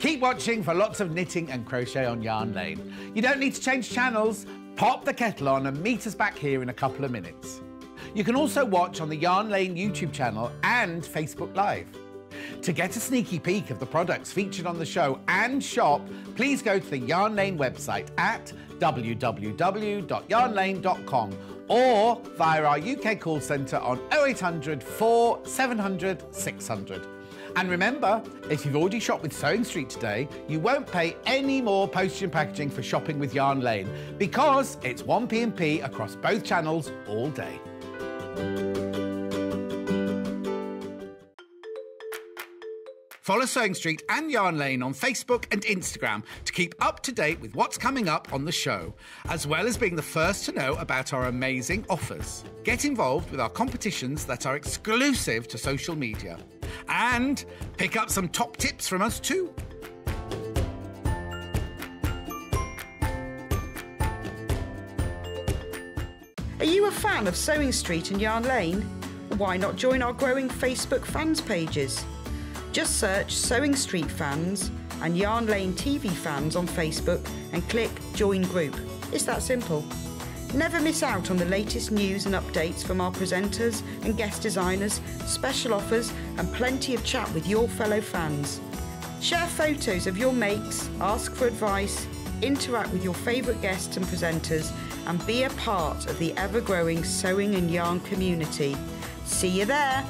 Keep watching for lots of knitting and crochet on Yarn Lane. You don't need to change channels. Pop the kettle on and meet us back here in a couple of minutes. You can also watch on the Yarn Lane YouTube channel and Facebook Live. To get a sneaky peek of the products featured on the show and shop, please go to the Yarn Lane website at www.yarnlane.com or via our UK call centre on 0800 4 700 600. And remember, if you've already shopped with Sewing Street today, you won't pay any more postage and packaging for shopping with Yarn Lane because it's 1p&p across both channels all day. Follow Sewing Street and Yarn Lane on Facebook and Instagram to keep up to date with what's coming up on the show, as well as being the first to know about our amazing offers. Get involved with our competitions that are exclusive to social media. And pick up some top tips from us too. Are you a fan of Sewing Street and Yarn Lane? Why not join our growing Facebook fans pages? Just search Sewing Street Fans and Yarn Lane TV Fans on Facebook and click Join Group. It's that simple. Never miss out on the latest news and updates from our presenters and guest designers, special offers, and plenty of chat with your fellow fans. Share photos of your makes, ask for advice, interact with your favourite guests and presenters, and be a part of the ever growing sewing and yarn community. See you there!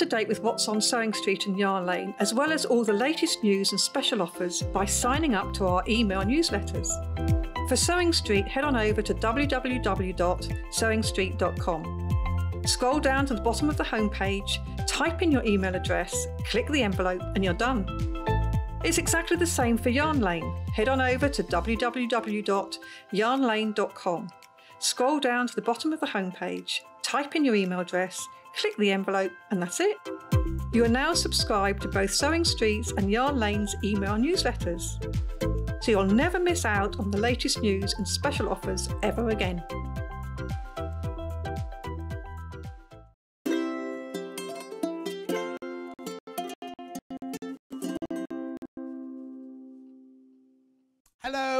To date with what's on Sewing Street and Yarn Lane, as well as all the latest news and special offers by signing up to our email newsletters. For Sewing Street, head on over to www.sewingstreet.com. Scroll down to the bottom of the homepage, type in your email address, click the envelope, and you're done. It's exactly the same for Yarn Lane. Head on over to www.yarnlane.com. Scroll down to the bottom of the homepage, type in your email address, click the envelope, and that's it. You are now subscribed to both Sewing Street's and Yarn Lane's email newsletters. So you'll never miss out on the latest news and special offers ever again.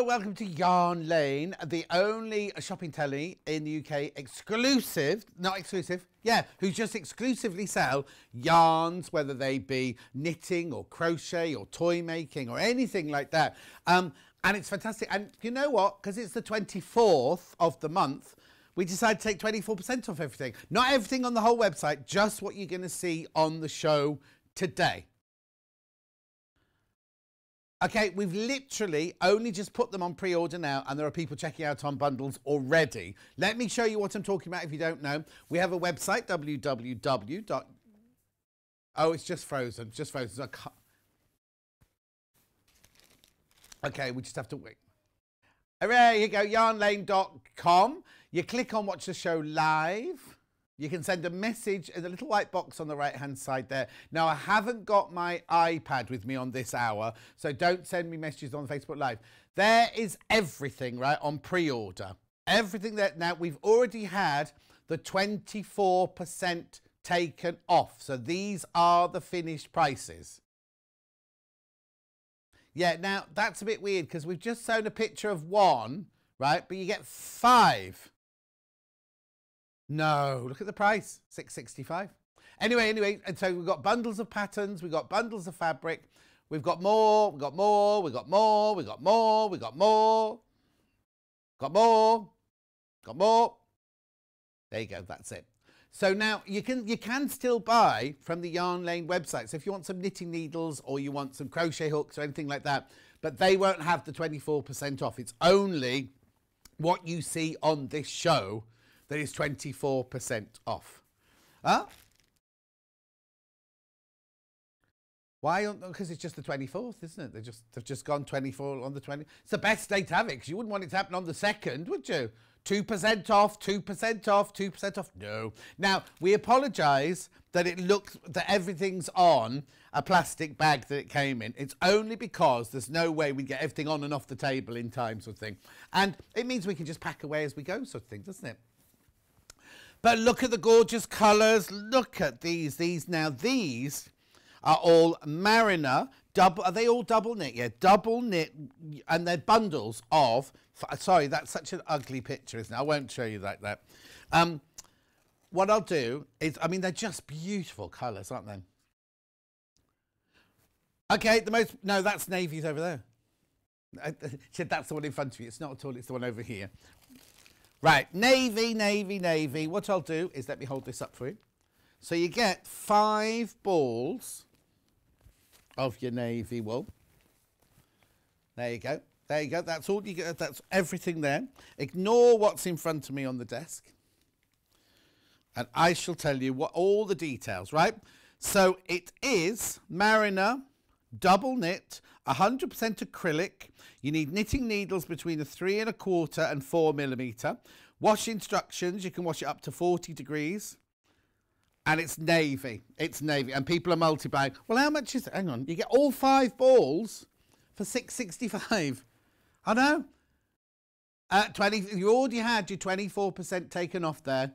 Welcome to Yarn Lane, the only shopping telly in the UK exclusive, not exclusive, yeah, who just exclusively sell yarns, whether they be knitting or crochet or toy making or anything like that. Um, and it's fantastic. And you know what? Because it's the 24th of the month, we decided to take 24% off everything. Not everything on the whole website, just what you're going to see on the show today. Okay, we've literally only just put them on pre-order now and there are people checking out on bundles already. Let me show you what I'm talking about if you don't know. We have a website, www. Oh, it's just frozen, just frozen. Okay, we just have to wait. Hooray, here you go, yarnlane.com. You click on watch the show live. You can send a message in the little white box on the right hand side there. Now, I haven't got my iPad with me on this hour, so don't send me messages on Facebook Live. There is everything, right, on pre order. Everything that now we've already had the 24% taken off. So these are the finished prices. Yeah, now that's a bit weird because we've just shown a picture of one, right? But you get five. No, look at the price, 665. Anyway, anyway, and so we've got bundles of patterns, we've got bundles of fabric, we've got more, we've got more, we've got more, we've got more, we've got more, got more, got more. There you go, that's it. So now you can you can still buy from the Yarn Lane website. So if you want some knitting needles or you want some crochet hooks or anything like that, but they won't have the 24% off. It's only what you see on this show that is 24% off. Huh? Why? Because oh, it's just the 24th, isn't it? They just they've just gone 24 on the 20. It's the best day to have it because you wouldn't want it to happen on the second, would you? 2% off, 2% off, 2% off. No. Now, we apologise that it looks that everything's on a plastic bag that it came in. It's only because there's no way we get everything on and off the table in time, sort of thing. And it means we can just pack away as we go, sort of thing, doesn't it? But look at the gorgeous colours. Look at these. These now, these are all Mariner double. Are they all double knit? Yeah, double knit, and they're bundles of. Sorry, that's such an ugly picture, isn't it? I won't show you like that. Um, what I'll do is, I mean, they're just beautiful colours, aren't they? Okay, the most. No, that's navy's over there. said that's the one in front of you. It's not at all. It's the one over here. Right, navy, navy, navy. What I'll do is let me hold this up for you. So you get five balls of your navy wool. There you go. There you go. That's all you get. That's everything there. Ignore what's in front of me on the desk. And I shall tell you what all the details, right? So it is Mariner double knit, 100% acrylic. You need knitting needles between a three and a quarter and four millimeter. Wash instructions, you can wash it up to 40 degrees. And it's navy. It's navy. And people are multi-buying. Well, how much is it? Hang on. You get all five balls for 665. I know. Uh, 20, you already had your 24% taken off there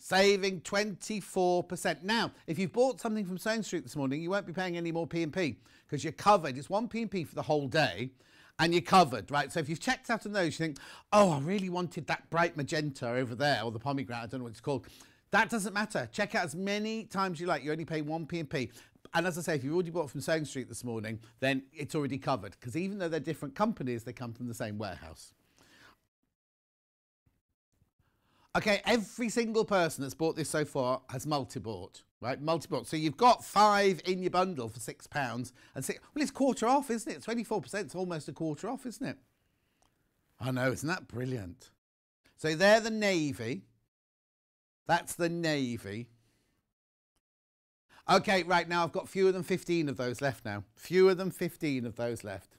saving 24%. Now, if you've bought something from Sewing Street this morning, you won't be paying any more P&P because you're covered. It's one P&P for the whole day and you're covered, right? So if you've checked out on those, you think, oh, I really wanted that bright magenta over there or the pomegranate, I don't know what it's called. That doesn't matter. Check out as many times you like. You only pay one P&P. And as I say, if you've already bought from Sewing Street this morning, then it's already covered because even though they're different companies, they come from the same warehouse. Okay, every single person that's bought this so far has multi-bought, right? Multi-bought. So you've got five in your bundle for six pounds and six. Well, it's quarter off, isn't it? Twenty-four percent is almost a quarter off, isn't it? I know, isn't that brilliant? So they're the navy. That's the navy. Okay, right now I've got fewer than 15 of those left now. Fewer than 15 of those left.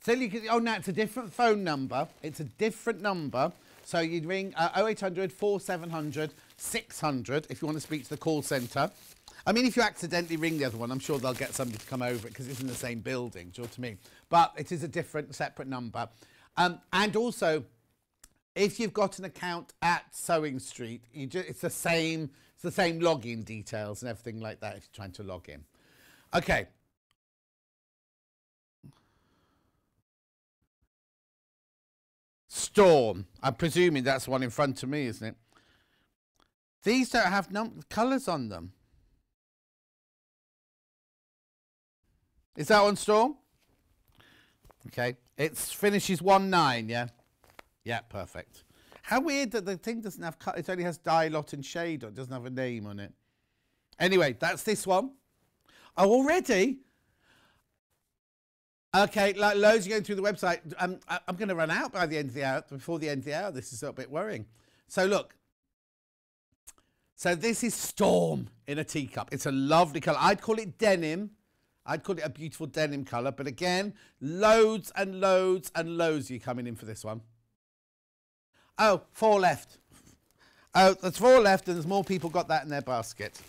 So you can, oh, now it's a different phone number. It's a different number. So you'd ring uh, 0800 4700 600 if you want to speak to the call centre. I mean, if you accidentally ring the other one, I'm sure they'll get somebody to come over it because it's in the same building. Do you know what I mean? But it is a different, separate number. Um, and also, if you've got an account at Sewing Street, it's the same. It's the same login details and everything like that if you're trying to log in. Okay, Storm. I'm presuming that's one in front of me, isn't it? These don't have num colours on them. Is that on Storm? Okay. It finishes 1-9, yeah? Yeah, perfect. How weird that the thing doesn't have cut. It only has dye, lot and shade or it doesn't have a name on it. Anyway, that's this one. Oh, already? Okay, like loads are going through the website. Um, I, I'm going to run out by the end of the hour. Before the end of the hour, this is a bit worrying. So look. So this is Storm in a teacup. It's a lovely colour. I'd call it denim. I'd call it a beautiful denim colour. But again, loads and loads and loads you coming in for this one. Oh, four left. Oh, there's four left and there's more people got that in their basket.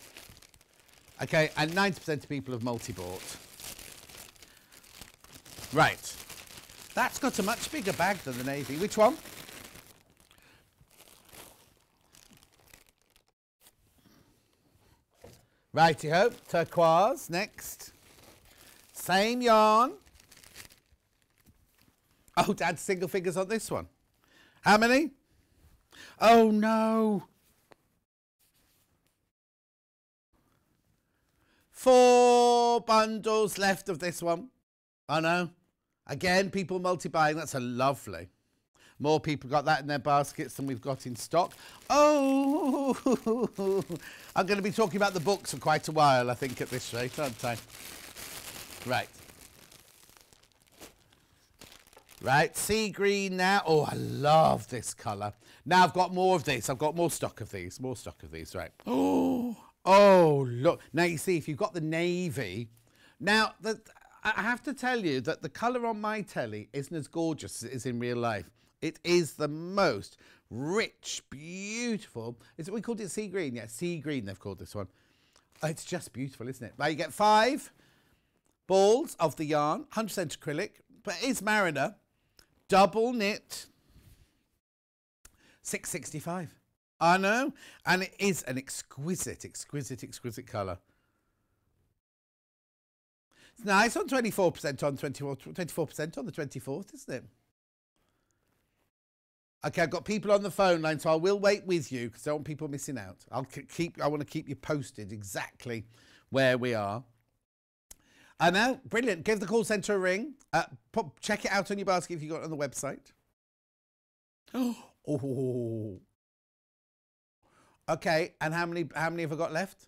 Okay, and 90% of people have multi-bought. Right. That's got a much bigger bag than the Navy. Which one? Righty ho, turquoise next. Same yarn. Oh, Dad, single figures on this one. How many? Oh no. Four bundles left of this one. I know. Again, people multi-buying. That's a lovely. More people got that in their baskets than we've got in stock. Oh, I'm going to be talking about the books for quite a while, I think, at this rate, aren't I? Right. Right, sea green now. Oh, I love this colour. Now I've got more of this. I've got more stock of these. More stock of these, right. Oh, oh, look. Now, you see, if you've got the navy... Now, the, I have to tell you that the colour on my telly isn't as gorgeous as it is in real life. It is the most rich, beautiful. Is it we called it sea green? Yeah, sea green. They've called this one. It's just beautiful, isn't it? Now you get five balls of the yarn, 100% acrylic, but it is Mariner, double knit, 665. I know. And it is an exquisite, exquisite, exquisite colour. It's nice on 24% on 24, 24% on the 24th, isn't it? Okay, I've got people on the phone line, so I will wait with you because I don't want people missing out. I'll keep. I want to keep you posted exactly where we are. I know, brilliant. Give the call centre a ring. Uh, pop, check it out on your basket if you've got it on the website. Oh, okay. And how many? How many have I got left?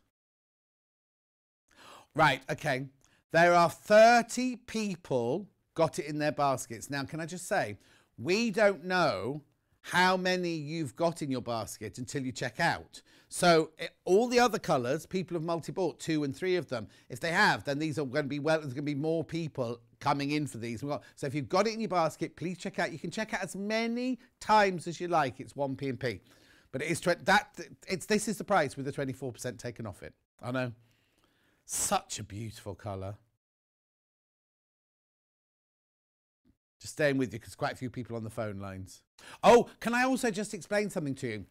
Right. Okay. There are thirty people got it in their baskets. Now, can I just say, we don't know how many you've got in your basket until you check out. So it, all the other colours, people have multi-bought two and three of them. If they have, then these are going to be well. There's going to be more people coming in for these. So if you've got it in your basket, please check out. You can check out as many times as you like. It's one P and P, but it is that. It's this is the price with the twenty four percent taken off it. I know. Such a beautiful colour. Just staying with you because quite a few people on the phone lines. Oh, can I also just explain something to you?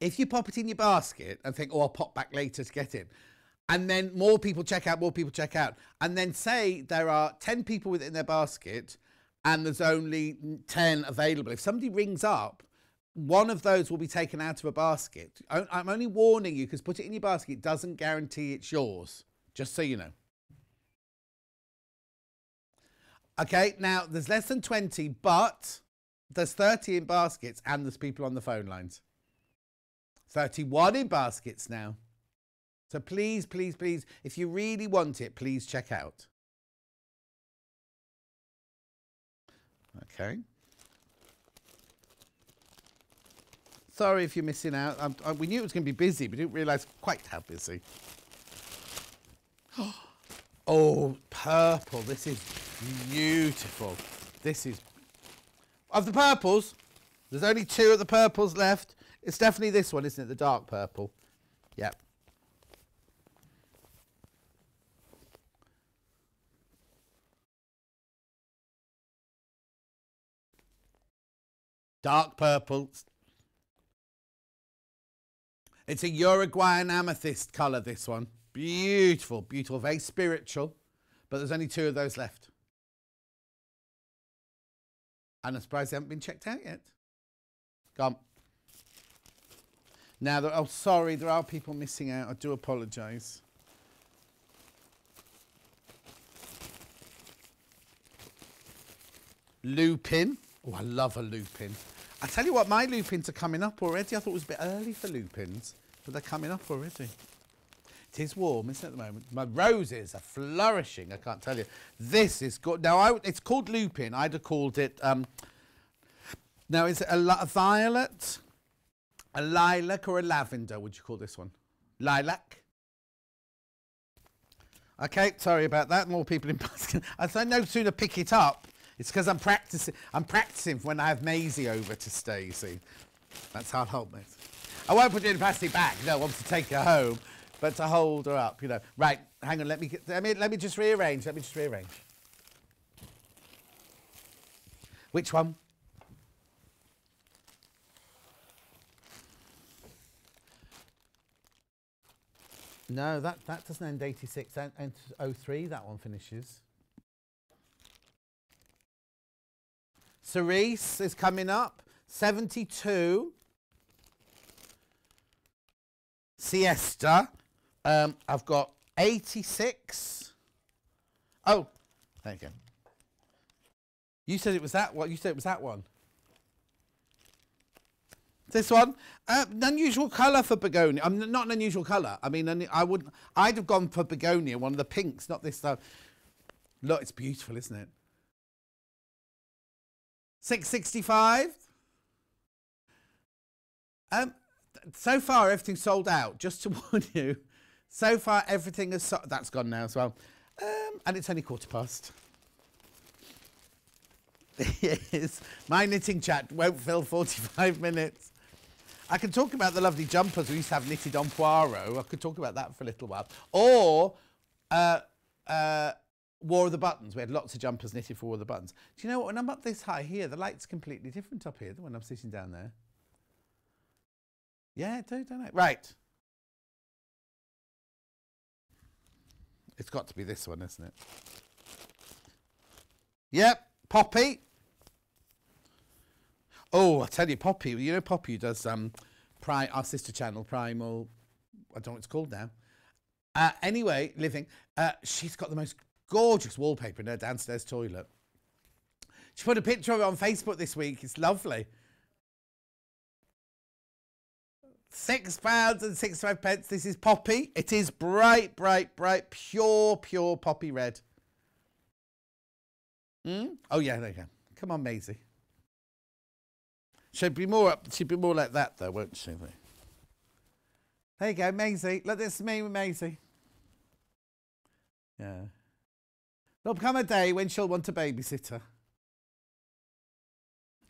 If you pop it in your basket and think, oh, I'll pop back later to get it, and then more people check out, more people check out, and then say there are 10 people within their basket and there's only 10 available. If somebody rings up, one of those will be taken out of a basket. I'm only warning you because put it in your basket doesn't guarantee it's yours, just so you know. Okay, now there's less than 20, but there's 30 in baskets and there's people on the phone lines. 31 in baskets now. So please, please, please, if you really want it, please check out. Okay. Sorry if you're missing out. I, we knew it was going to be busy, but didn't realise quite how busy. Oh, purple. This is beautiful. This is... Of the purples, there's only two of the purples left. It's definitely this one, isn't it? The dark purple. Yep. Dark purple. It's a Uruguayan amethyst colour, this one. Beautiful, beautiful, very spiritual. But there's only two of those left. And I'm surprised they haven't been checked out yet. Gone. Now, there, oh, sorry, there are people missing out. I do apologise. Lupin. Oh, I love a lupin. I tell you what, my lupins are coming up already. I thought it was a bit early for lupins, but they're coming up already. It is warm, isn't it, at the moment? My roses are flourishing, I can't tell you. This is good. Now, I, it's called lupin. I'd have called it... Um, now, is it a, a violet, a lilac or a lavender, would you call this one? Lilac? Okay, sorry about that. More people in basket. I no sooner pick it up. It's because I'm practicing. I'm practicing when I have Maisie over to stay. That's how I'll help this. I won't put it in a plastic bag. No, I want to take her home but to hold her up, you know. Right, hang on, let me, let me, let me just rearrange, let me just rearrange. Which one? No, that, that doesn't end 86, end 03, that one finishes. Cerise is coming up, 72. Siesta, um, I've got 86. Oh, there you go. You said it was that one. You said it was that one. This one, uh, an unusual colour for begonia. I'm not an unusual colour. I mean, I wouldn't. I'd have gone for begonia, one of the pinks, not this stuff. Look, it's beautiful, isn't it? 665. Um, so far, everything's sold out. Just to warn you, so far, everything is... So that's gone now as well. Um, and it's only quarter past. yes. My knitting chat won't fill 45 minutes. I can talk about the lovely jumpers we used to have knitted on Poirot. I could talk about that for a little while. Or uh, uh, War of the Buttons. We had lots of jumpers knitted for War of the Buttons. Do you know what? When I'm up this high here, the light's completely different up here than when I'm sitting down there. Yeah, do, don't I? Right. It's got to be this one, isn't it? Yep, Poppy. Oh, I tell you, Poppy. You know, Poppy does um, Pri- our sister channel, Primal. I don't know what it's called now. Uh, anyway, living. Uh, she's got the most gorgeous wallpaper in her downstairs toilet. She put a picture of it on Facebook this week. It's lovely. Six pounds and sixty-five pence. This is poppy. It is bright, bright, bright, pure, pure poppy red. Hmm? Oh yeah, there you go. Come on, Maisie. She'd be more up. She'd be more like that, though, won't she? There you go, Maisie. Look, this is me with Maisie. Yeah. There'll come a day when she'll want a babysitter.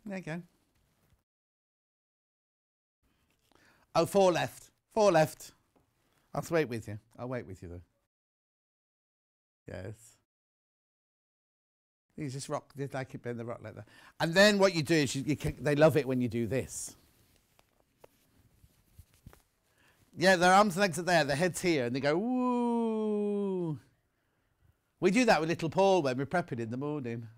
There you go. Oh, four left. Four left. I'll wait with you. I'll wait with you though. Yes. You just rock, like it bend the rock like that. And then what you do is you, you can, they love it when you do this. Yeah, their arms and legs are there, their head's here, and they go, woo. We do that with little Paul when we're prepping in the morning.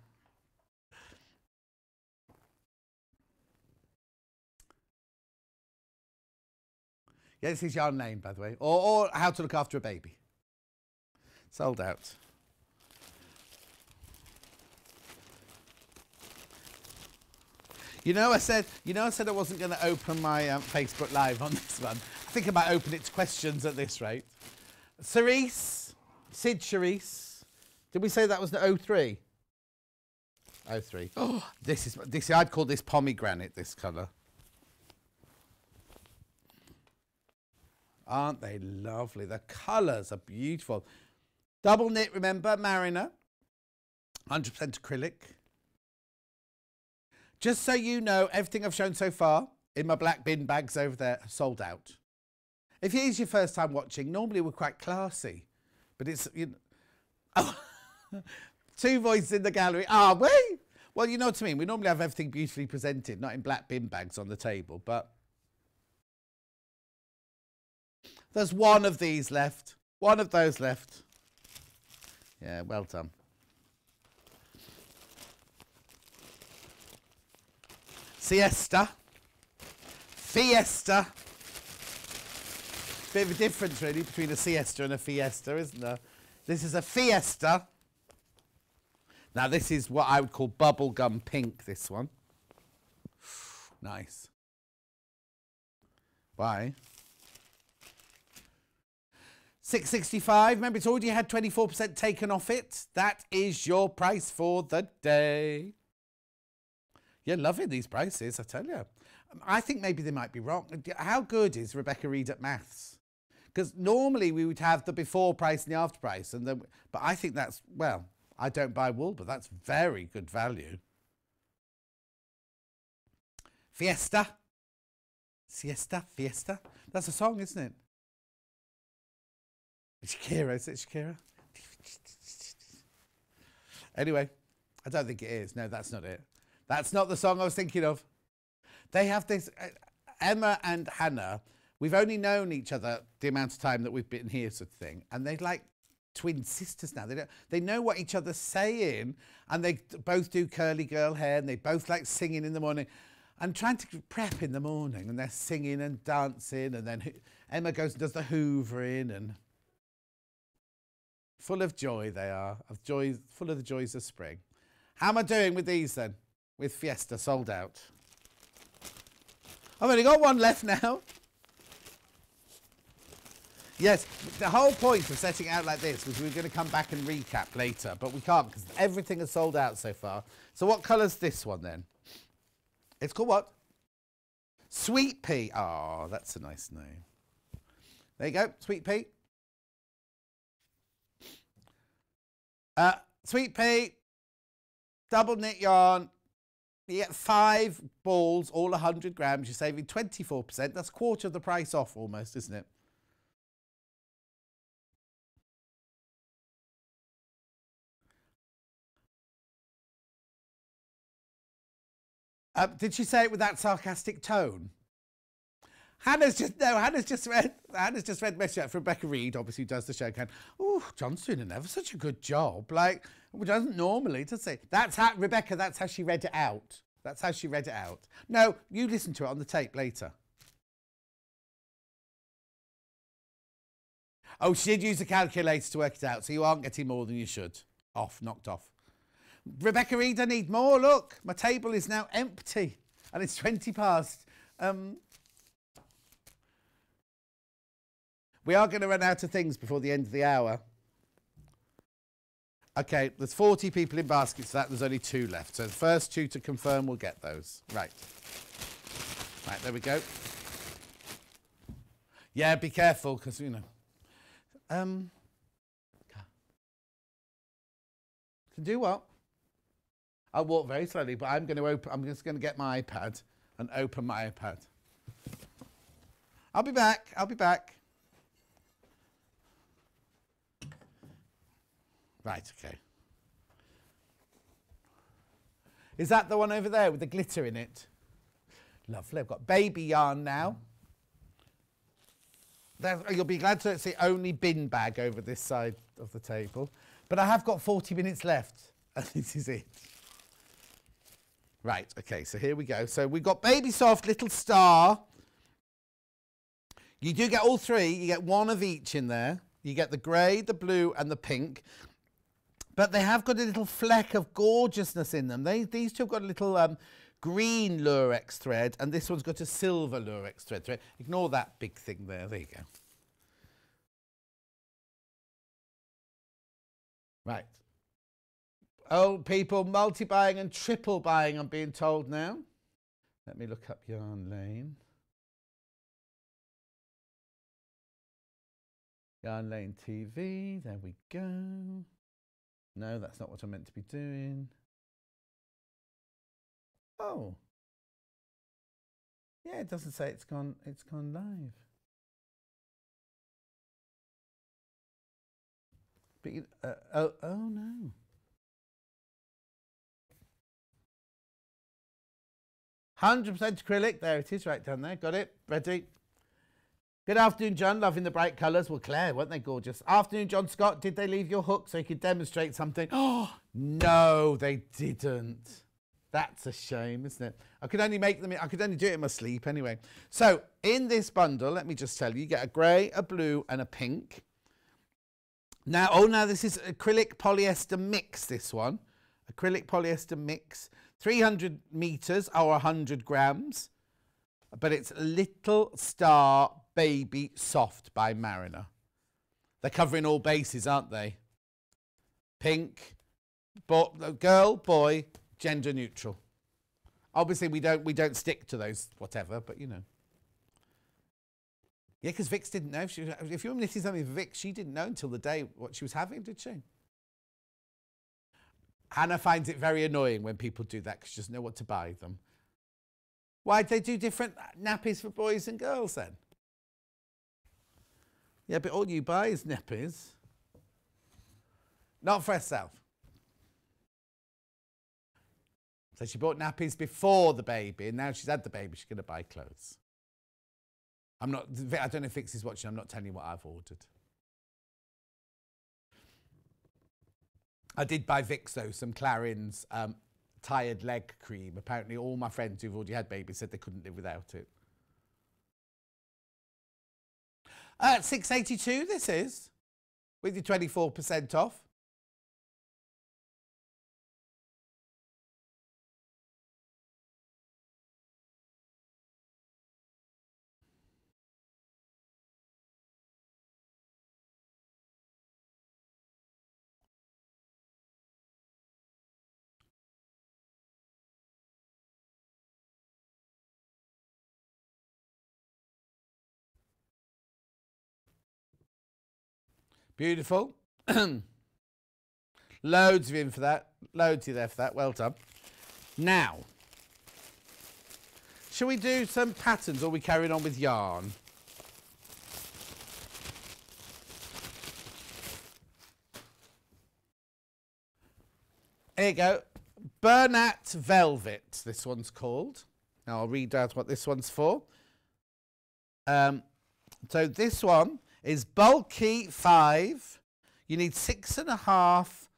Yeah, this is your name, by the way. Or, or How to Look After a Baby. Sold out. You know, I said, you know, I said I wasn't going to open my um, Facebook Live on this one. I think I might open it to questions at this rate. Cerise, Sid Cerise. Did we say that was the 03? 03. Oh, this is this. I'd call this pomegranate. This colour. Aren't they lovely? The colours are beautiful. Double knit, remember, Mariner. 100% acrylic. Just so you know, everything I've shown so far in my black bin bags over there sold out. If it is your first time watching, normally we're quite classy, but it's you know, oh, two voices in the gallery. Are we? Well, you know what I mean. We normally have everything beautifully presented, not in black bin bags on the table, but there's one of these left. One of those left. Yeah, well done. Siesta. Fiesta. Bit of a difference, really, between a siesta and a fiesta, isn't there? This is a fiesta. Now, this is what I would call bubblegum pink, this one. Nice. Why? 665. Remember, it's already had 24% taken off it. That is your price for the day. You're loving these prices, I tell you. Um, I think maybe they might be wrong. How good is Rebecca Reed at maths? Because normally we would have the before price and the after price, and then, but I think that's well. I don't buy wool, but that's very good value. Fiesta, siesta, fiesta. That's a song, isn't it? Shakira, is it Shakira? Anyway, I don't think it is. No, that's not it. That's not the song I was thinking of. They have this. Uh, Emma and Hannah, we've only known each other the amount of time that we've been here, sort of thing. And they're like twin sisters now. They, don't, they know what each other's saying. And they both do curly girl hair and they both like singing in the morning. I'm trying to prep in the morning and they're singing and dancing. And then Emma goes and does the hoovering and full of joy they are, of joy, full of the joys of spring. How am I doing with these then? with Fiesta sold out. I've only got one left now. Yes, the whole point of setting out like this was we were going to come back and recap later, but we can't because everything has sold out so far. So what colour's this one then? It's called what? Sweet Pea. Oh, that's a nice name. There you go, Sweet Pea. Uh, sweet Pea, double knit yarn, you get five balls, all 100 grams. You're saving 24%. That's quarter of the price off almost, isn't it? Uh, did she say it with that sarcastic tone? Hannah's just no. Hannah's just read. Hannah's just read message from Rebecca Reed, obviously does the show. Can oh, John's doing never such a good job. Like, which doesn't normally, does he? That's how Rebecca. That's how she read it out. That's how she read it out. No, you listen to it on the tape later. Oh, she did use a calculator to work it out, so you aren't getting more than you should. Off, knocked off. Rebecca Reed, I need more. Look, my table is now empty, and it's twenty past. Um, We are going to run out of things before the end of the hour. Okay, there's 40 people in baskets, that there's only two left. So the first two to confirm will get those. Right. Right, there we go. Yeah, be careful, because, you know. Um, to do what? I'll walk very slowly, but I'm going to open, I'm just going to get my iPad and open my iPad. I'll be back. I'll be back. Right, okay. Is that the one over there with the glitter in it? Lovely. I've got baby yarn now. Oh, you'll be glad to it's the only bin bag over this side of the table. But I have got 40 minutes left, and this is it. Right, okay, so here we go. So we've got Baby Soft, Little Star. You do get all three. You get one of each in there. You get the grey, the blue, and the pink. But they have got a little fleck of gorgeousness in them. They, these two have got a little um, green lurex thread, and this one's got a silver lurex thread. thread. Ignore that big thing there. There you go. Right. Oh, people multi-buying and triple buying, I'm being told now. Let me look up Yarn Lane. Yarn Lane TV, there we go. No, that's not what I'm meant to be doing. Oh. Yeah, it doesn't say it's gone it's gone live. But uh, oh oh no. Hundred percent acrylic. There it is, right down there. Got it. Ready. Good afternoon, John. Loving the bright colours. Well, Claire, weren't they gorgeous? Afternoon, John Scott. Did they leave your hook so you could demonstrate something? Oh, no, they didn't. That's a shame, isn't it? I could only make them, I could only do it in my sleep anyway. So, in this bundle, let me just tell you, you get a grey, a blue, and a pink. Now, oh, now this is acrylic polyester mix, this one. Acrylic polyester mix. 300 meters or 100 grams. But it's Little Star Baby Soft by Mariner. They're covering all bases, aren't they? Pink, bo- uh, girl, boy, gender neutral. Obviously, we don't we don't stick to those whatever, but you know. Yeah, because Vix didn't know. If, she, if you were knitting something for Vix, she didn't know until the day what she was having, did she? Hannah finds it very annoying when people do that because she doesn't know what to buy them. Why'd they do different nappies for boys and girls then? Yeah, but all you buy is nappies. Not for herself. So she bought nappies before the baby, and now she's had the baby, she's going to buy clothes. I'm not, I don't know if Vix is watching, I'm not telling you what I've ordered. I did buy Vix, though, some Clarins um, tired leg cream. Apparently, all my friends who've already had babies said they couldn't live without it. Uh, 682 this is, with your 24% off. Beautiful. Loads of in for that. Loads of there for that. Well done. Now, shall we do some patterns or we carrying on with yarn? Here you go. Bernat Velvet, this one's called. Now I'll read out what this one's for. Um, so this one is bulky five. You need six and a half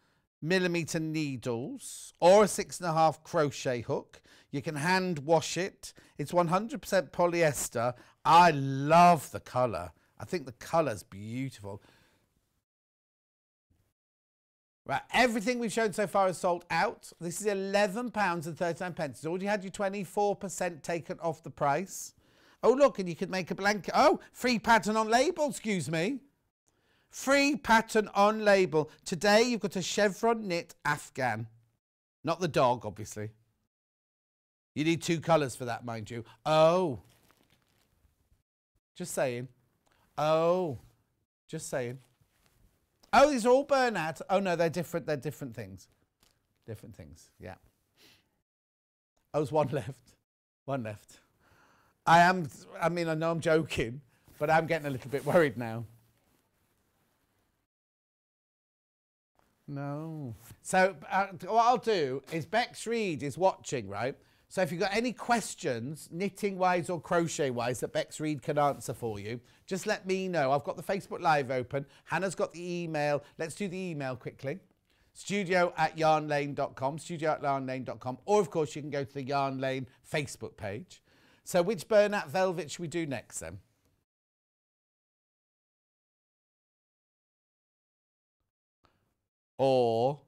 millimeter needles or a six and a half crochet hook. You can hand wash it. It's 100% polyester. I love the colour. I think the colour's beautiful. Right, everything we've shown so far is sold out. This is £11 and 39 pence. It's already had you 24% taken off the price. Oh, look, and you could make a blanket. Oh, free pattern on label, excuse me. Free pattern on label. Today you've got a chevron knit Afghan. Not the dog, obviously. You need two colours for that, mind you. Oh. Just saying. Oh. Just saying. Oh, these are all Bernat. Oh no, they're different. They're different things. Different things. Yeah. Oh, there's one left. One left. I am. I mean, I know I'm joking, but I'm getting a little bit worried now. No. So uh, what I'll do is Bex Reed is watching, right? So if you've got any questions, knitting wise or crochet wise, that Bex Reed can answer for you, just let me know. I've got the Facebook Live open. Hannah's got the email. Let's do the email quickly. Studio at yarnlane.com, studio at yarnlane.com, or of course you can go to the Yarn Lane Facebook page. So which Bernat Velvet should we do next then? Or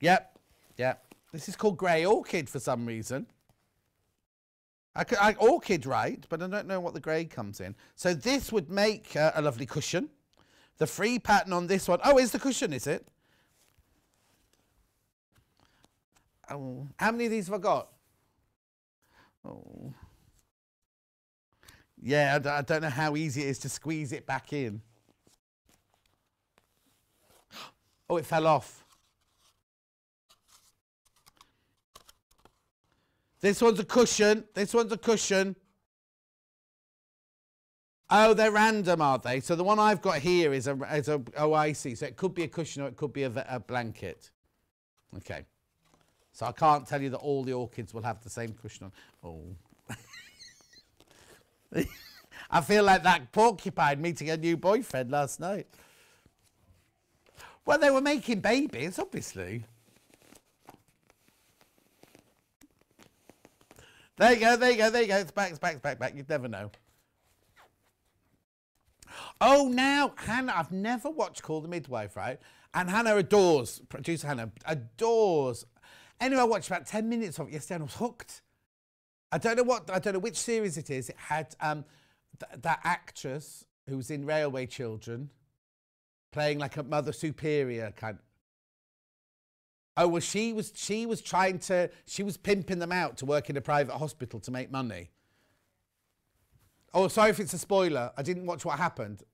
Yep, yep. This is called grey orchid for some reason. I I, orchid right, but I don't know what the grey comes in. So this would make uh, a lovely cushion. The free pattern on this one. Oh, is the cushion, is it? Oh, how many of these have I got? Oh. Yeah, I don't know how easy it is to squeeze it back in. Oh, it fell off. This one's a cushion. This one's a cushion. Oh, they're random, are they? So the one I've got here is a, is a oh, I see. So it could be a cushion or it could be a, a blanket. Okay. So I can't tell you that all the orchids will have the same cushion on. Oh. I feel like that porcupine meeting a new boyfriend last night. Well, they were making babies, obviously. There you go, there you go, there you go. It's back, it's back, it's back, back. You'd never know. Oh, now, Hannah, I've never watched Call the Midwife, right? And Hannah adores, producer Hannah, adores. Anyway, I watched about 10 minutes of it yesterday and I was hooked. I don't know what, I don't know which series it is. It had um, th- that actress who was in Railway Children playing like a Mother Superior kind Oh, well, she was she was trying to she was pimping them out to work in a private hospital to make money. Oh, sorry if it's a spoiler. I didn't watch what happened.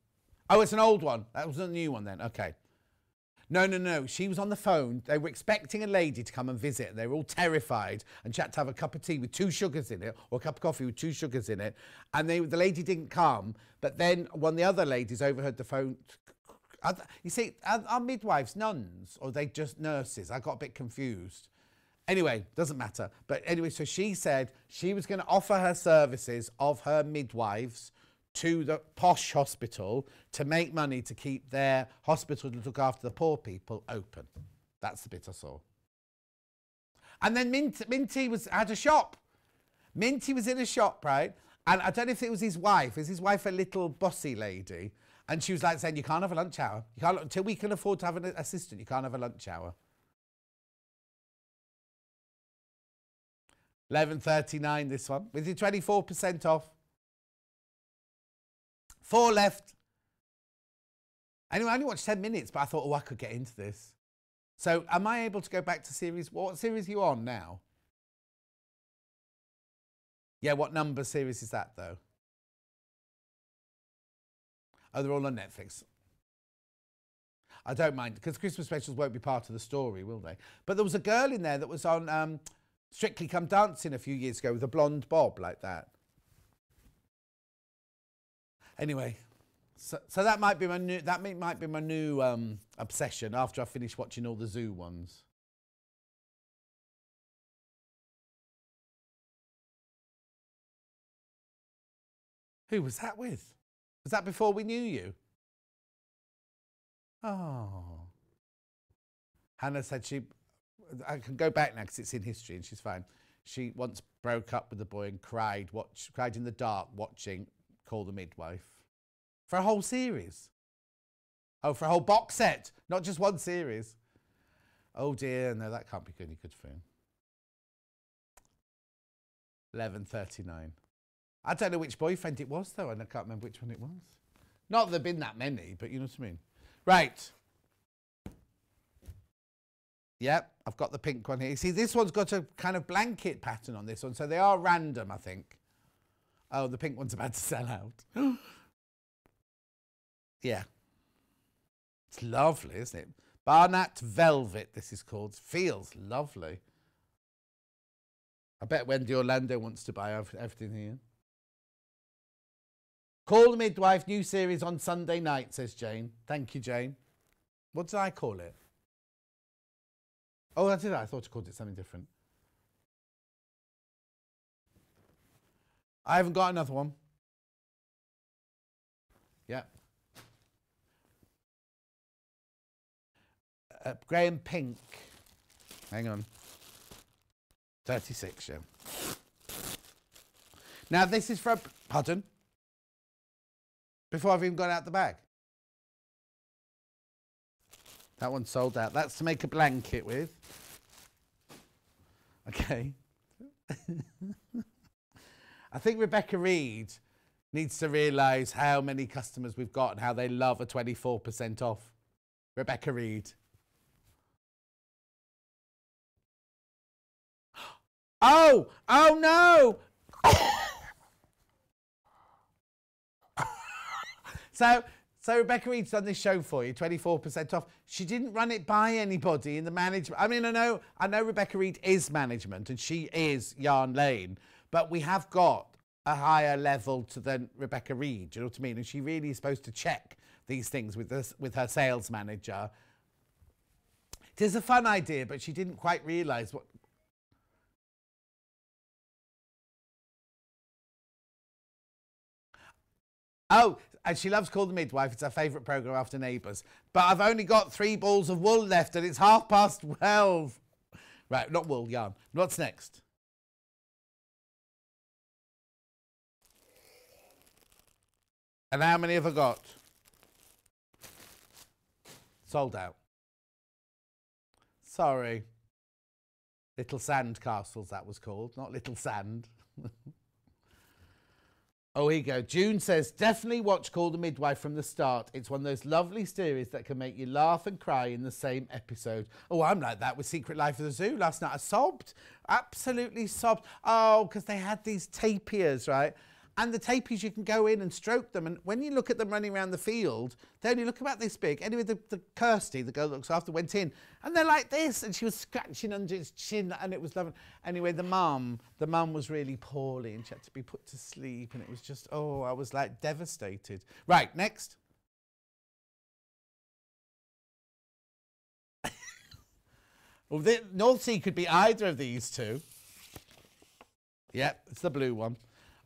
Oh, it's an old one. That was a new one then. Okay. No, no, no. She was on the phone. They were expecting a lady to come and visit. They were all terrified, and she had to have a cup of tea with two sugars in it, or a cup of coffee with two sugars in it. And they, the lady didn't come. But then one of the other ladies overheard the phone you see, are, are midwives nuns or they just nurses? I got a bit confused. Anyway, doesn't matter. But anyway, so she said she was going to offer her services of her midwives to the posh hospital to make money to keep their hospital to look after the poor people open. That's the bit I saw. And then Mint, Minty was had a shop. Minty was in a shop, right? And I don't know if it was his wife. Is his wife a little bossy lady? And she was like saying, you can't have a lunch hour. You can't, until we can afford to have an assistant, you can't have a lunch hour. 11.39 this one, with your 24% off. Four left. Anyway, I only watched 10 minutes, but I thought, oh, I could get into this. So am I able to go back to series, what series are you on now? Yeah, what number series is that though? Oh, they're all on Netflix. I don't mind because Christmas specials won't be part of the story, will they? But there was a girl in there that was on um, Strictly Come Dancing a few years ago with a blonde bob like that. Anyway, so, so that might be my new that may, might be my new um, obsession after I finish watching all the zoo ones. Who was that with? Was that before we knew you? Oh. Hannah said she, I can go back now because it's in history and she's fine. She once broke up with the boy and cried, watch, cried in the dark watching Call the Midwife for a whole series. Oh, for a whole box set, not just one series. Oh dear, no, that can't be any good for him. 11.39. I don't know which boyfriend it was though, and I can't remember which one it was. Not that there have been that many, but you know what I mean. Right. Yep, I've got the pink one here. You see, this one's got a kind of blanket pattern on this one, so they are random, I think. Oh, the pink one's about to sell out. yeah. It's lovely, isn't it? Bernat Velvet, this is called. Feels lovely. I bet Wendy Orlando wants to buy everything here. Call the Midwife, new series on Sunday night, says Jane. Thank you, Jane. What did I call it? Oh, I did. I thought I called it something different. I haven't got another one. Yeah. Uh, Graham Pink. Hang on. 36, yeah. Now, this is for, pardon? Before I've even got out the bag. That one sold out. That's to make a blanket with. Okay. I think Rebecca Reed needs to realise how many customers we've got and how they love a 24% off. Rebecca Reed. Oh, oh no. so, so Rebecca Reed's done this show for you, 24% off. She didn't run it by anybody in the management. I mean, I know, I know Rebecca Reed is management and she is Yarn Lane, but we have got a higher level to than Rebecca Reed. You know what I mean? And she really is supposed to check these things with this with her sales manager. It is a fun idea, but she didn't quite realise what Oh, and she loves Call the Midwife. It's her favourite programme after Neighbours. But I've only got three balls of wool left and it's half past 12. Right, not wool, yarn. What's next? And how many have I got? Sold out. Sorry. Little Sand Castles, that was called, not Little Sand. Oh, here you go. June says, definitely watch Call the Midwife from the start. It's one of those lovely series that can make you laugh and cry in the same episode. Oh, I'm like that with Secret Life of the Zoo. Last night I sobbed. Absolutely sobbed. Oh, because they had these tapirs, right? And the tapirs, you can go in and stroke them. And when you look at them running around the field, they only look about this big. Anyway, the, the Kirsty, the girl that looks after, went in and they're like this. And she was scratching under his chin and it was lovely. Anyway, the mum, the mum was really poorly and she had to be put to sleep. And it was just, oh, I was like devastated. Right, next. well, the North Sea could be either of these two. Yep, it's the blue one.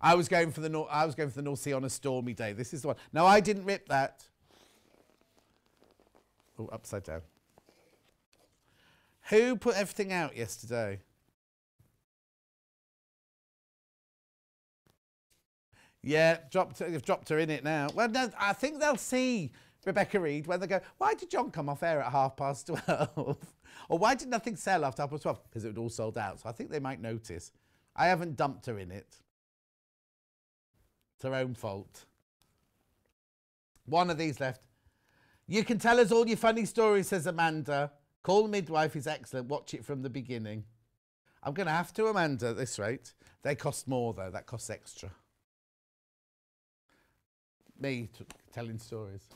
I was going for the North, I was going for the North Sea on a stormy day. This is the one. No, I didn't rip that. Oh, upside down. Who put everything out yesterday? Yeah, dropped, they've dropped her in it now. Well, no, I think they'll see Rebecca Reed when they go, why did John come off air at half past 12? or why did nothing sell after half past 12? Because it was all sold out. So I think they might notice. I haven't dumped her in it. It's her own fault. One of these left. You can tell us all your funny stories, says Amanda. Call midwife is excellent. Watch it from the beginning. I'm going to have to, Amanda, at this rate. They cost more, though. That costs extra. Me telling stories.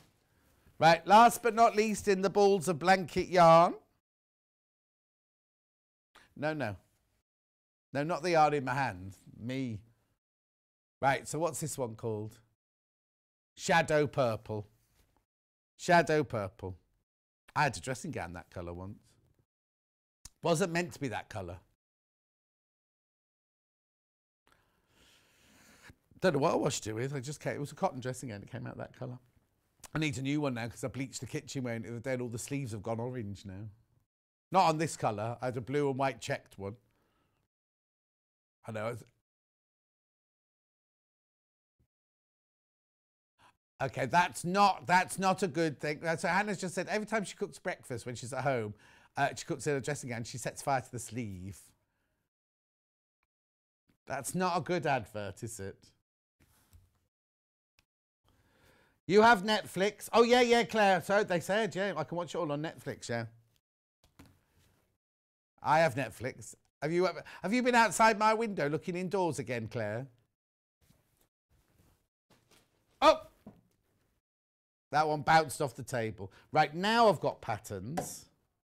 Right, last but not least, in the balls of blanket yarn. No, no. No, not the yarn in my hand. Me Right, so what's this one called? Shadow Purple. Shadow Purple. I had a dressing gown that colour once. Wasn't meant to be that colour. Don't know what I washed it with. I just came, it was a cotton dressing gown. It came out that colour. I need a new one now because I bleached the kitchen wearing it the day all the sleeves have gone orange now. Not on this colour. I had a blue and white checked one. I know. Okay, that's not that's not a good thing. So Hannah's just said every time she cooks breakfast when she's at home, uh, she cooks in a dressing gown. She sets fire to the sleeve. That's not a good advert, is it? You have Netflix? Oh yeah, yeah, Claire. So they said, yeah, I can watch it all on Netflix. Yeah. I have Netflix. Have you ever, have you been outside my window looking indoors again, Claire? Oh, that one bounced off the table. Right now, I've got patterns.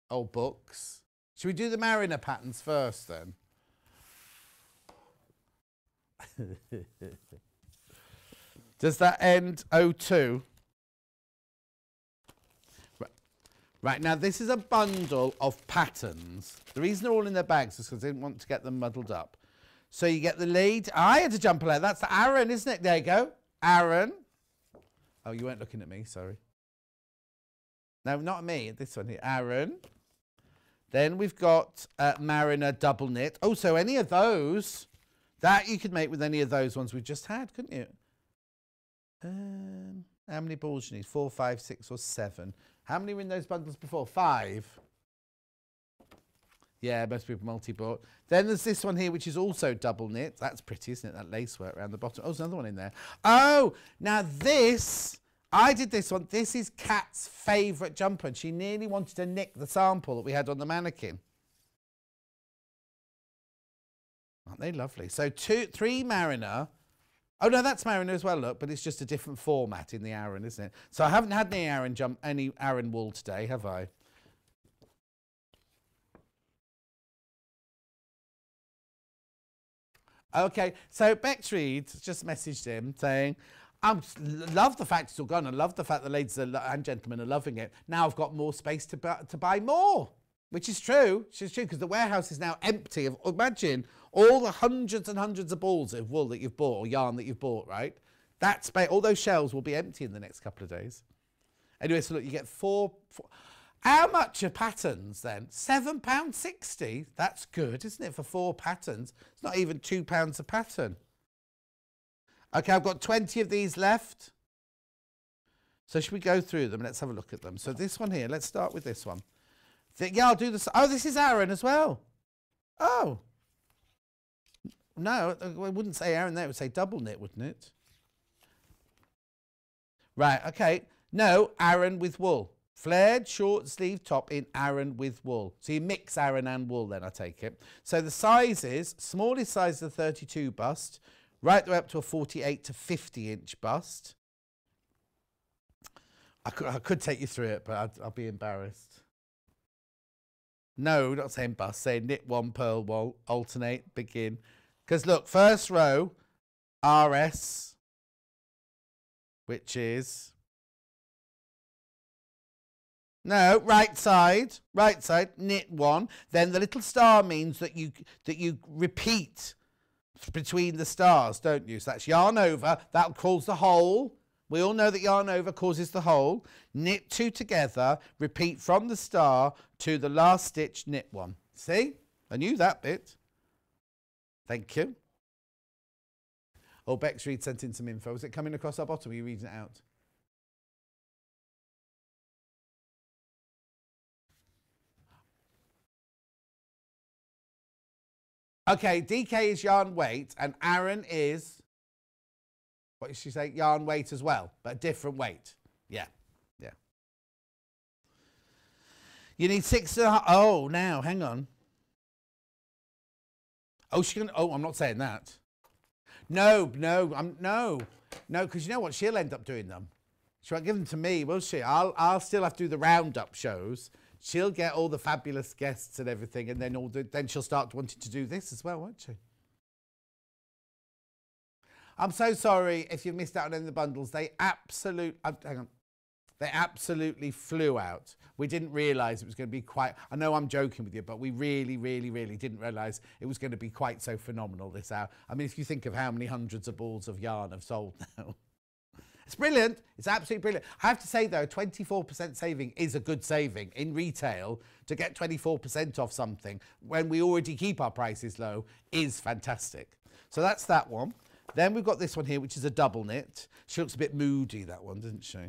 Oh, books. Should we do the Marriner patterns first then? Does that end 02? Right. Right, now this is a bundle of patterns. The reason they're all in their bags is because I didn't want to get them muddled up. So you get the lead. I had to jump a layer. That's Aran, isn't it? There you go. Aran. Oh, you weren't looking at me, sorry. No, not me. This one here. Aran. Then we've got uh, Marriner double knit. Oh, so any of those, that you could make with any of those ones we just had, couldn't you? Um, how many balls do you need? Four, five, six, or seven? How many were in those bundles before? Five. Yeah, most people multi-bought. Then there's this one here, which is also double knit. That's pretty, isn't it? That lace work around the bottom. Oh, there's another one in there. Oh, now this, I did this one. This is Kat's favourite jumper, and she nearly wanted to nick the sample that we had on the mannequin. Aren't they lovely? So two, three Marriner. Oh no, that's Marriner as well. Look, but it's just a different format in the Aran, isn't it? So I haven't had any Aran jump, any Aran wool today, have I? Okay, so Bex just messaged him saying, I love the fact it's all gone. I love the fact the ladies and gentlemen are loving it. Now I've got more space to, bu- to buy more, which is true. Which is true because the warehouse is now empty. Of, imagine all the hundreds and hundreds of balls of wool that you've bought or yarn that you've bought, right? That space, all those shelves will be empty in the next couple of days. Anyway, so look, you get four. four how much are patterns then? Seven pound sixty. That's good, isn't it? For four patterns, it's not even two pounds a pattern. Okay, I've got twenty of these left. So should we go through them? Let's have a look at them. So this one here. Let's start with this one. Th- yeah, I'll do this. Oh, this is Aran as well. Oh. No, I wouldn't say Aran there. It would say double knit, wouldn't it? Right, okay. No, Aran with wool. Flared short sleeve top in Aran with wool. So you mix Aran and wool then, I take it. So the sizes, smallest size is a 32 bust, right the way up to a 48 to 50 inch bust. I could, I could take you through it, but I'd, I'll be embarrassed. No, not saying bust, saying knit one, purl one, alternate, begin. Because look, first row, RS, which is no, right side, right side, knit one. Then the little star means that you that you repeat between the stars, don't you? So that's yarn over. That calls the hole. We all know that yarn over causes the hole. Knit two together. Repeat from the star to the last stitch. Knit one. See? I knew that bit. Thank you. Oh, Bex Reed sent in some info. Is it coming across our bottom? Are you reading it out? Okay, DK is yarn weight and Aran is, what did she say? Yarn weight as well, but a different weight. Yeah, yeah. You need six and a half. Oh, now, hang on. Oh, she can. Oh, I'm not saying that. No, no, I'm no, no, because you know what? She'll end up doing them. She won't give them to me, will she? I'll, I'll still have to do the roundup shows. She'll get all the fabulous guests and everything, and then all the, then she'll start wanting to do this as well, won't she? I'm so sorry if you've missed out on any of the bundles. They absolute. Uh, hang on. They absolutely flew out. We didn't realise it was going to be quite. I know I'm joking with you, but we really, really, really didn't realise it was going to be quite so phenomenal this hour. I mean, if you think of how many hundreds of balls of yarn have sold now. It's brilliant. It's absolutely brilliant. I have to say though, 24% saving is a good saving in retail. To get 24% off something when we already keep our prices low is fantastic. So that's that one. Then we've got this one here, which is a double knit. She looks a bit moody, that one, doesn't she?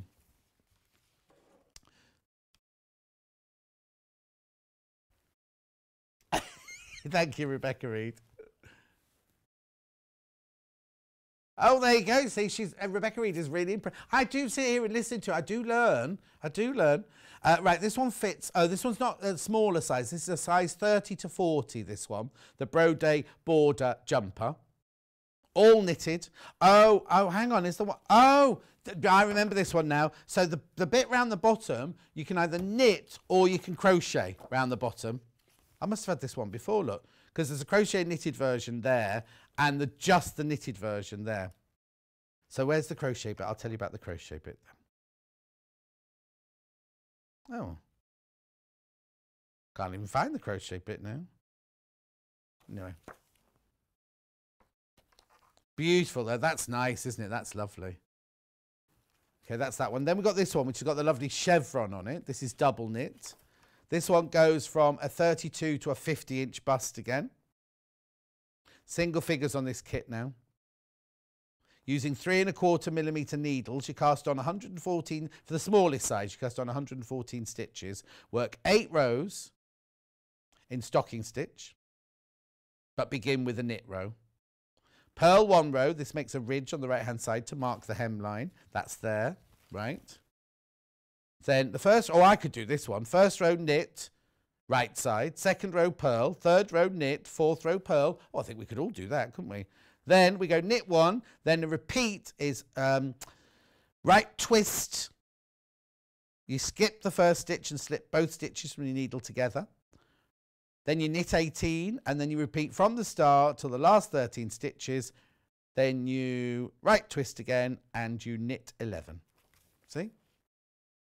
Thank you, Rebecca Reed. Oh, there you go. See, she's uh, Rebecca Reed is really impressed. I do sit here and listen to. Her. I do learn. I do learn. Uh, right, this one fits. Oh, this one's not a smaller size. This is a size 30 to 40. This one, the Brode border jumper, all knitted. Oh, oh, hang on. Is the one? Oh, I remember this one now. So the the bit round the bottom, you can either knit or you can crochet round the bottom. I must have had this one before. Look, because there's a crochet knitted version there and the just the knitted version there. So where's the crochet bit? I'll tell you about the crochet bit. Oh. Can't even find the crochet bit now. Anyway. Beautiful though. That's nice, isn't it? That's lovely. Okay, that's that one. Then we've got this one, which has got the lovely chevron on it. This is double knit. This one goes from a 32 to a 50 inch bust again. Single figures on this kit now. Using three and a quarter millimeter needles, you cast on 114, for the smallest size, you cast on 114 stitches. Work eight rows in stocking stitch, but begin with a knit row. Purl one row, this makes a ridge on the right hand side to mark the hemline. That's there, right? Then the first, oh, I could do this one. First row knit, right side, second row purl, third row knit, fourth row purl. Oh, I think we could all do that, couldn't we? Then we go knit one, then the repeat is um, right twist. You skip the first stitch and slip both stitches from your needle together. Then you knit 18 and then you repeat from the start till the last 13 stitches. Then you right twist again and you knit 11. See?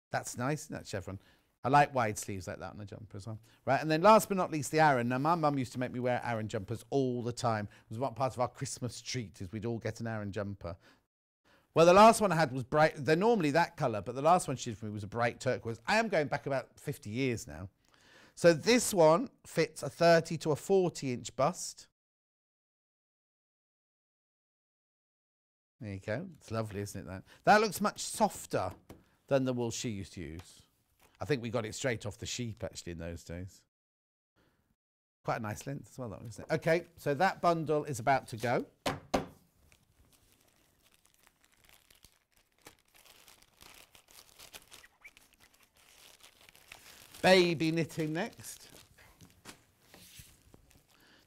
That's nice, isn't that chevron? I like wide sleeves like that on a jumper as well. Right, and then last but not least, the Aran. Now, my mum used to make me wear Aran jumpers all the time. It was one part of our Christmas treat is we'd all get an Aran jumper. Well, the last one I had was bright. They're normally that colour, but the last one she did for me was a bright turquoise. I am going back about 50 years now. So this one fits a 30 to a 40 inch bust. There you go. It's lovely, isn't it? That that looks much softer than the wool she used to use. I think we got it straight off the sheep actually in those days. Quite a nice length as well, that isn't it? Okay, so that bundle is about to go. Baby knitting next.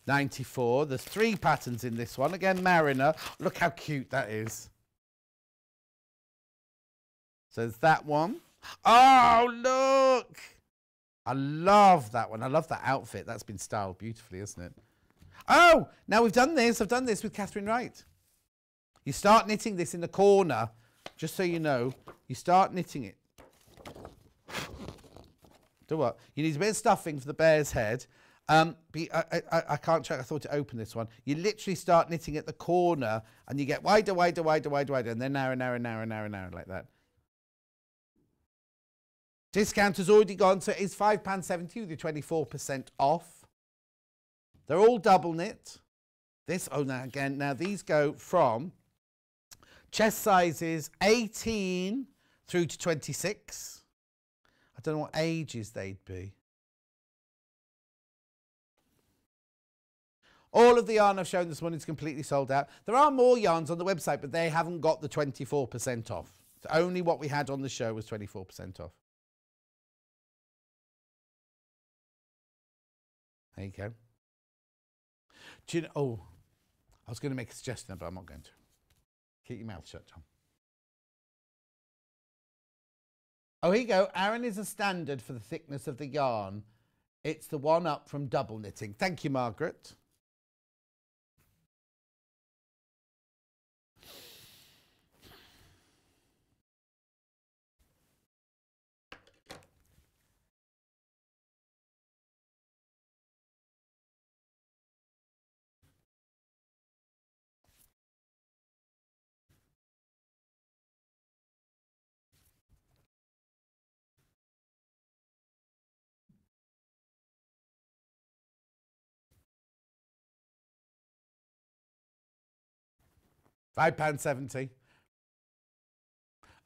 94. There's three patterns in this one. Again, Marriner. Look how cute that is. So there's that one. Oh, look. I love that one. I love that outfit. That's been styled beautifully, isn't it? Oh, now we've done this. I've done this with Catherine Wright. You start knitting this in the corner, just so you know. You start knitting it. Do what? You need a bit of stuffing for the bear's head. Um, I, I, I, can't check. I thought to open this one. You literally start knitting at the corner and you get wider, wider, wider, wider, wider, and then narrow, narrow, narrow, narrow, narrow, like that. Discount has already gone, so it's £5.70 with 24% off. They're all double knit. This, oh, now again, now these go from chest sizes 18 through to 26. I don't know what ages they'd be. All of the yarn I've shown this morning is completely sold out. There are more yarns on the website, but they haven't got the 24% off. So only what we had on the show was 24% off. There you go. Do you know, oh, I was going to make a suggestion, but I'm not going to. Keep your mouth shut, Tom. Oh, here you go. Aran is a standard for the thickness of the yarn. It's the one up from double knitting. Thank you, Margaret. Five pound seventy.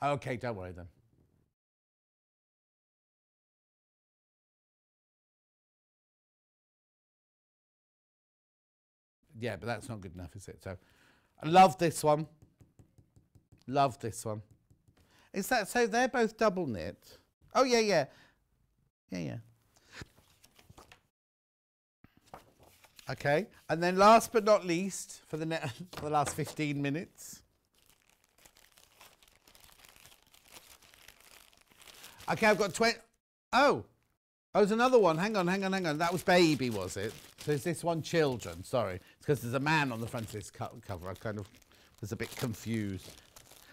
Okay, don't worry then. Yeah, but that's not good enough, is it? So, I love this one. Love this one. Is that so? They're both double knit. Oh yeah, yeah, yeah, yeah. Okay, and then last but not least, for the for the last fifteen minutes. Okay, I've got twenty. Oh, oh, there's another one. Hang on, hang on, hang on. That was baby, was it? So is this one children? Sorry, it's because there's a man on the front of this co- cover. I kind of was a bit confused.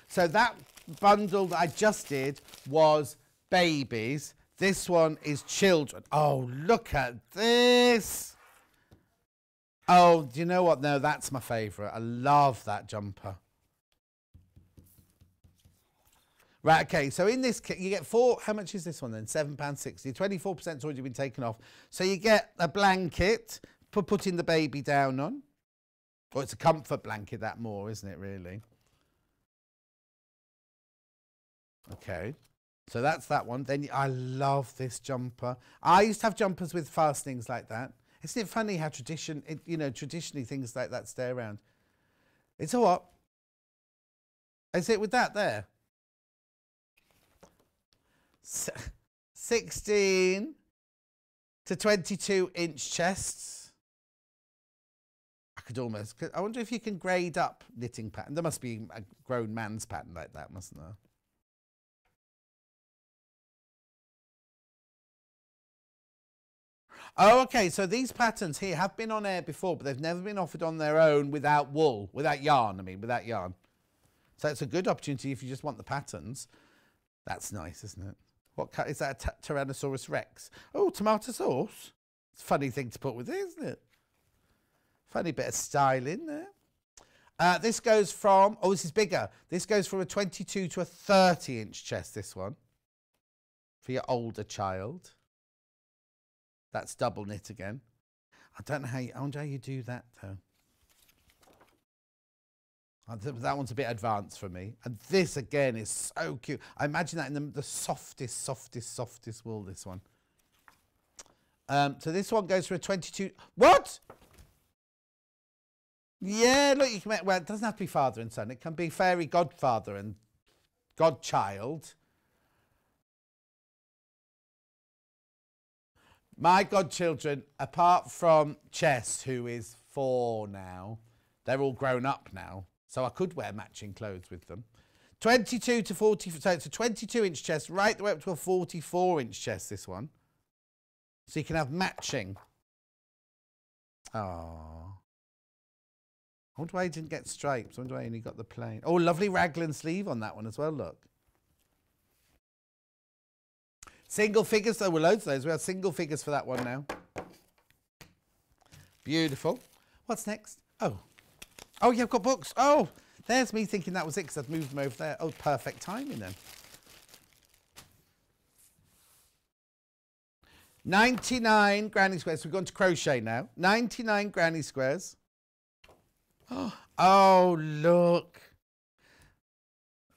So that bundle that I just did was babies. This one is children. Oh, look at this. Oh, do you know what? No, that's my favourite. I love that jumper. Right, okay, so in this kit, you get four, how much is this one then? £7.60. 24%'s already been taken off. So you get a blanket for putting the baby down on. Or it's a comfort blanket, that more, isn't it, really? Okay, so that's that one. Then I love this jumper. I used to have jumpers with fastenings like that. Isn't it funny how tradition, it, you know, traditionally things like that stay around? It's a what? Is it with that there? S- 16 to 22 inch chests. I could almost, I wonder if you can grade up knitting pattern. There must be a grown man's pattern like that, mustn't there? Oh, okay. So these patterns here have been on air before, but they've never been offered on their own without wool, without yarn. I mean, without yarn. So it's a good opportunity if you just want the patterns. That's nice, isn't it? What cut is that? Tyrannosaurus Rex. Oh, tomato sauce. It's a funny thing to put with it, isn't it? Funny bit of style in there. Uh, this goes from, oh, this is bigger. This goes from a 22 to a 30 inch chest, this one, for your older child. That's double knit again. I don't know how you, I wonder how you do that though. That one's a bit advanced for me. And this again is so cute. I imagine that in the, the softest, softest, softest wool, this one. Um, so this one goes for a 22. What? Yeah, look, you can make, well, it doesn't have to be father and son. It can be fairy godfather and godchild. My godchildren, apart from Chess, who is four now, they're all grown up now. So I could wear matching clothes with them. 22 to 40, so it's a 22 inch chest, right the way up to a 44 inch chest, this one. So you can have matching. Oh. I wonder why he didn't get stripes. I wonder why he only got the plain. Oh, lovely raglan sleeve on that one as well, look. Single figures, there were loads of those. We have single figures for that one now. Beautiful. What's next? Oh. Oh, yeah, I've got books. Oh, there's me thinking that was it because I've moved them over there. Oh, perfect timing then. 99 granny squares. We've gone to crochet now. 99 granny squares. Oh, look.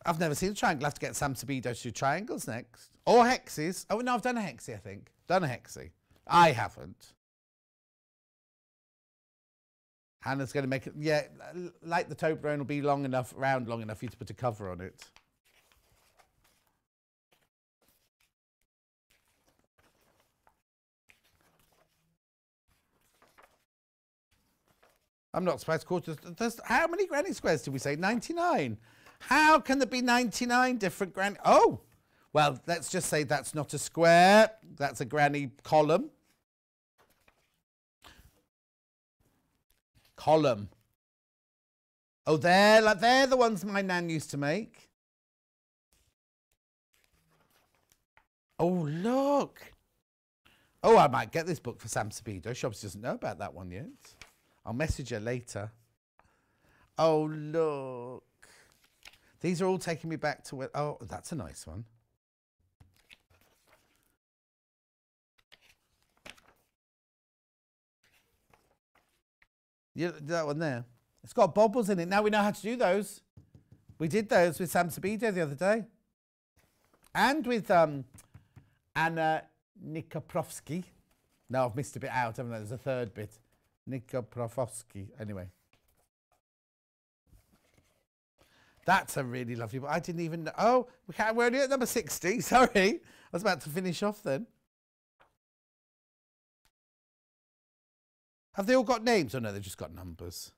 I've never seen a triangle. I have to get Sam Sabido to do triangles next. Or hexes. Oh, no, I've done a hexie, I think. Done a hexie. I haven't. Hannah's going to make it. Yeah, like the Toblerone will be long enough, round long enough for you to put a cover on it. I'm not surprised. Quarters. There's, how many granny squares did we say? 99. How can there be 99 different granny? Oh, well, let's just say that's not a square. That's a granny column. Column. Oh, they're like they're the ones my nan used to make. Oh, look. Oh, I might get this book for Sam Sabido. She obviously doesn't know about that one yet. I'll message her later. Oh, look. These are all taking me back to where. Oh, that's a nice one. Yeah, that one there. It's got bobbles in it. Now we know how to do those. We did those with Sam Sabido the other day. And with um, Anna Nikoprovsky. No, I've missed a bit out, haven't I? There's a third bit. Nikoprovsky. Anyway. That's a really lovely book. I didn't even know. Oh, we we're only at number 60. Sorry. I was about to finish off then. Have they all got names? Oh, no, they've just got numbers.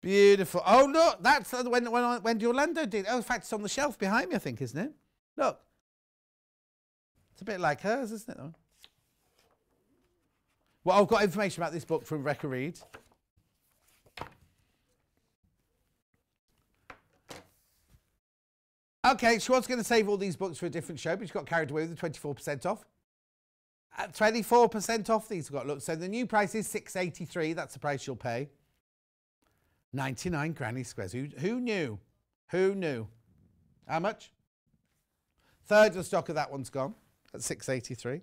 Beautiful. Oh, look, that's when, when, when Orlando did. Oh, in fact, it's on the shelf behind me, I think, isn't it? Look. It's a bit like hers, isn't it? Well, I've got information about this book from Rebecca Reed. Okay, she was going to save all these books for a different show, but she got carried away with the 24% off. Uh, at 24% off these got look. So the new price is 683. That's the price you'll pay. 99 granny squares. Who, who knew? Who knew? How much? Third of the stock of that one's gone at 683.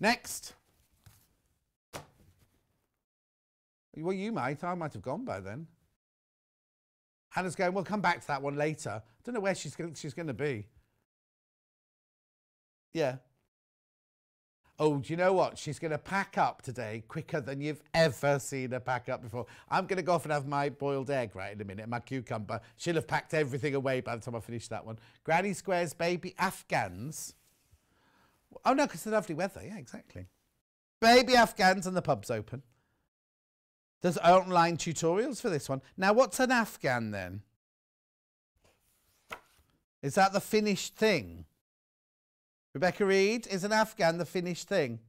Next. Well, you might. I might have gone by then. Hannah's going, we'll come back to that one later. I don't know where she's going, she's going to be. Yeah. Oh, do you know what? She's going to pack up today quicker than you've ever seen her pack up before. I'm going to go off and have my boiled egg right in a minute, my cucumber. She'll have packed everything away by the time I finish that one. Granny Squares Baby Afghans. Oh, no, because the lovely weather. Yeah, exactly. Baby Afghans and the pub's open. There's online tutorials for this one. Now, what's an Afghan then? Is that the finished thing? Rebecca Reed, is an Afghan the finished thing?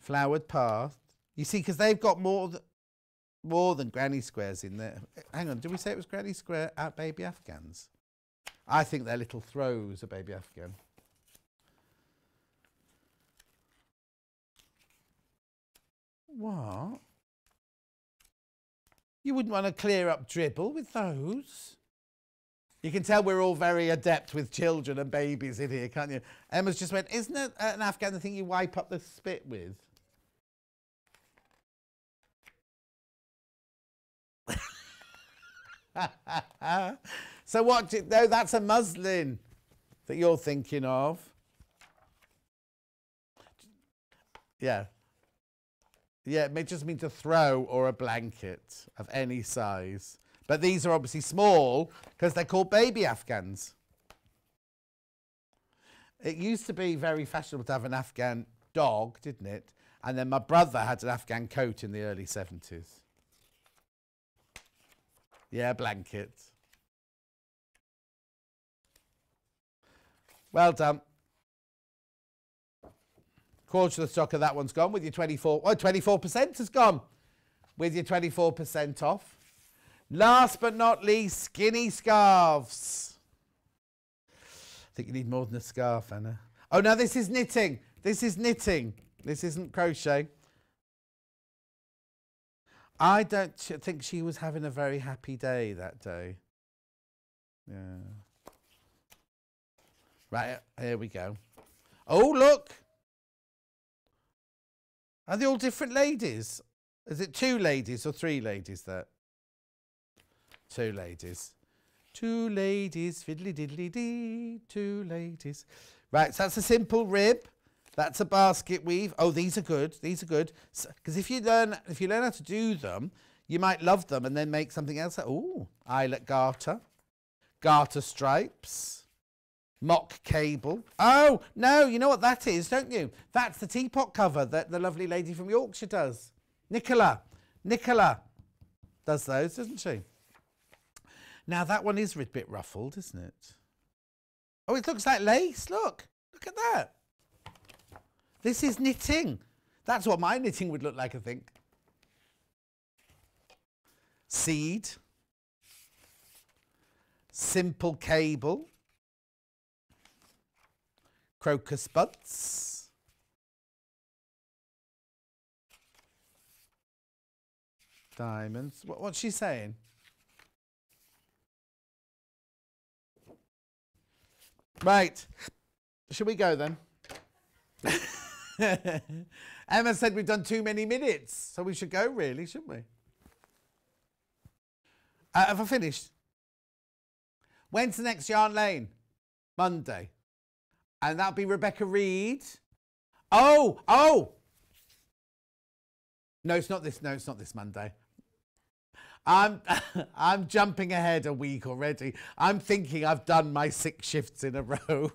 Flowered path. You see, because they've got more, th more than granny squares in there. Hang on, did we say it was granny square at baby Afghans? I think they're little throws of baby Afghan. What? You wouldn't want to clear up dribble with those. You can tell we're all very adept with children and babies in here, can't you? Emma's just went, isn't it uh, an Afghan thing you wipe up the spit with? so what? Do, no, that's a muslin that you're thinking of. Yeah. Yeah, it may just mean to throw or a blanket of any size. But these are obviously small because they're called baby Afghans. It used to be very fashionable to have an Afghan dog, didn't it? And then my brother had an Afghan coat in the early 70s. Yeah, blanket. Well done. Quarter of the stock of that one's gone with your 24. Oh, 24% has gone with your 24% off. Last but not least, skinny scarves. I think you need more than a scarf, Anna. Oh, no, this is knitting. This is knitting. This isn't crochet. I don't think she was having a very happy day that day. Yeah. Right, here we go. Oh, look. Are they all different ladies? Is it two ladies or three ladies there? Two ladies. Two ladies, fiddly diddly dee, two ladies. Right, so that's a simple rib. That's a basket weave. Oh, these are good. These are good. Because so, if you learn if you learn how to do them, you might love them and then make something else. Oh, eyelet garter, garter stripes, mock cable. Oh, no, you know what that is, don't you? That's the teapot cover that the lovely lady from Yorkshire does. Nicola. Nicola does those, doesn't she? Now that one is a bit ruffled, isn't it? Oh, it looks like lace. Look. Look at that. This is knitting. That's what my knitting would look like, I think. Seed. Simple cable. Crocus buds. Diamonds. What, what's she saying? Right. Should we go then? Emma said we've done too many minutes, so we should go, really, shouldn't we? Uh, have I finished? When's the next Yarn Lane? Monday. And that'll be Rebecca Reed. Oh, oh! No, it's not this. No, it's not this Monday. I'm I'm jumping ahead a week already. I'm thinking I've done my six shifts in a row.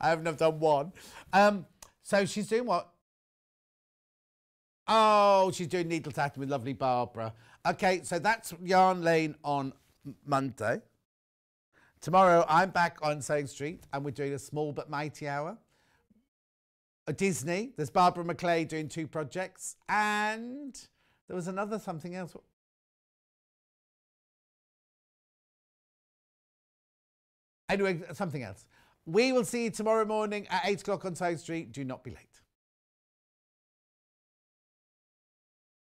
I haven't have done one. Um, so she's doing what? Oh, she's doing needle tatting with lovely Barbara. Okay, so that's Yarn Lane on Monday. Tomorrow I'm back on Sewing Street and we're doing a small but mighty hour. A Disney, there's Barbara McClay doing two projects, and there was another something else. Anyway, something else. We will see you tomorrow morning at 8 o'clock on Sewing Street. Do not be late.